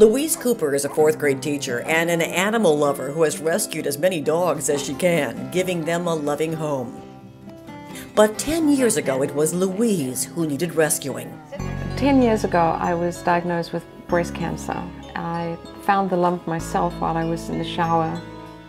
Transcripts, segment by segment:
Louise Cooper is a fourth grade teacher and an animal lover who has rescued as many dogs as she can, giving them a loving home. But 10 years ago, it was Louise who needed rescuing. 10 years ago, I was diagnosed with breast cancer. I found the lump myself while I was in the shower.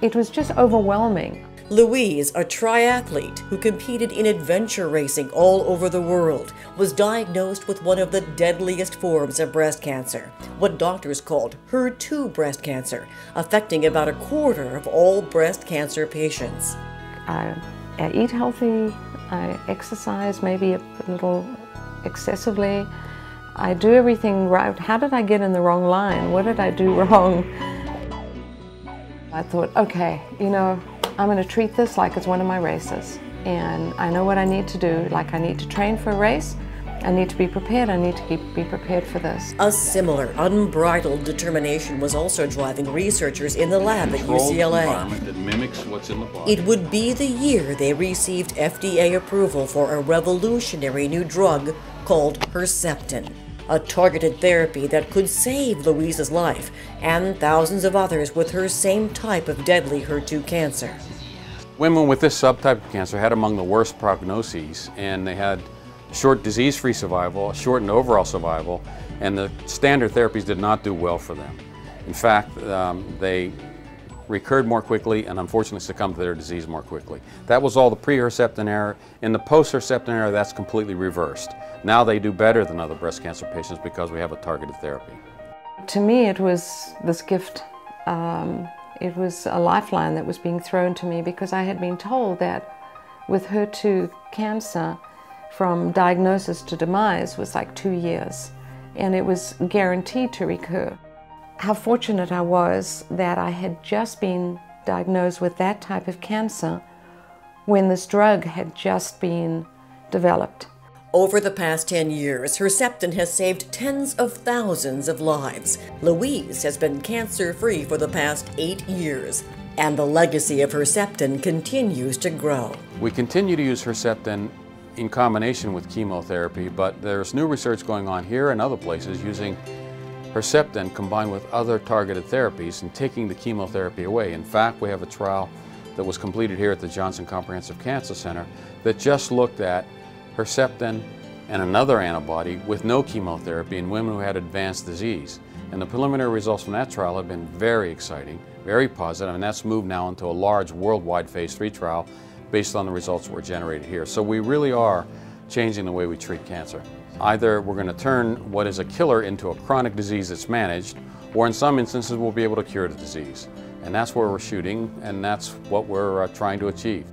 It was just overwhelming. Louise, a triathlete who competed in adventure racing all over the world, was diagnosed with one of the deadliest forms of breast cancer, what doctors called HER2 breast cancer, affecting about a quarter of all breast cancer patients. I, I eat healthy, I exercise maybe a little excessively. I do everything right. How did I get in the wrong line? What did I do wrong? I thought, okay, you know, I'm going to treat this like it's one of my races. And I know what I need to do. Like I need to train for a race. I need to be prepared. I need to keep, be prepared for this. A similar unbridled determination was also driving researchers in the lab at UCLA. That mimics what's in the body. It would be the year they received FDA approval for a revolutionary new drug called Herceptin a targeted therapy that could save Louise's life and thousands of others with her same type of deadly HER2 cancer. Women with this subtype of cancer had among the worst prognoses, and they had short disease-free survival, shortened overall survival, and the standard therapies did not do well for them. In fact, um, they recurred more quickly and unfortunately succumbed to their disease more quickly. That was all the pre-Herceptin era. In the post-Herceptin era, that's completely reversed. Now they do better than other breast cancer patients because we have a targeted therapy. To me, it was this gift. Um, it was a lifeline that was being thrown to me because I had been told that with HER2 cancer, from diagnosis to demise was like two years, and it was guaranteed to recur how fortunate I was that I had just been diagnosed with that type of cancer when this drug had just been developed. Over the past 10 years, Herceptin has saved tens of thousands of lives. Louise has been cancer-free for the past eight years, and the legacy of Herceptin continues to grow. We continue to use Herceptin in combination with chemotherapy, but there's new research going on here and other places using Herceptin combined with other targeted therapies and taking the chemotherapy away. In fact, we have a trial that was completed here at the Jonsson Comprehensive Cancer Center that just looked at Herceptin and another antibody with no chemotherapy in women who had advanced disease. And the preliminary results from that trial have been very exciting, very positive, and that's moved now into a large worldwide phase three trial based on the results that were generated here. So we really are changing the way we treat cancer. Either we're going to turn what is a killer into a chronic disease that's managed, or in some instances we'll be able to cure the disease. And that's where we're shooting, and that's what we're uh, trying to achieve.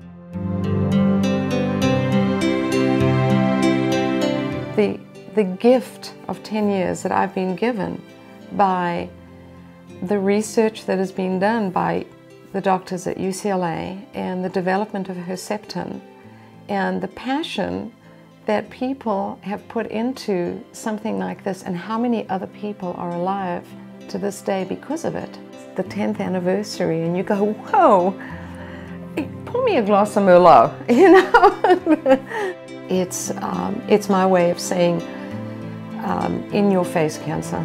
The, gift of 10 years that I've been given by the research that has been done by the doctors at UCLA and the development of Herceptin and the passion that people have put into something like this and how many other people are alive to this day because of it. It's The 10th anniversary and you go, whoa, pour me a glass of Merlot, you know? it's, um, it's my way of saying, um, in your face cancer.